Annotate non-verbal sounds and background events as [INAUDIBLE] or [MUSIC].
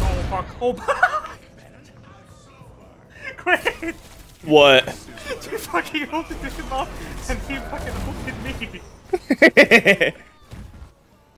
Oh fuck. Oh. Great. What? [LAUGHS] You fucking opened him up, and he fucking opened me. [LAUGHS]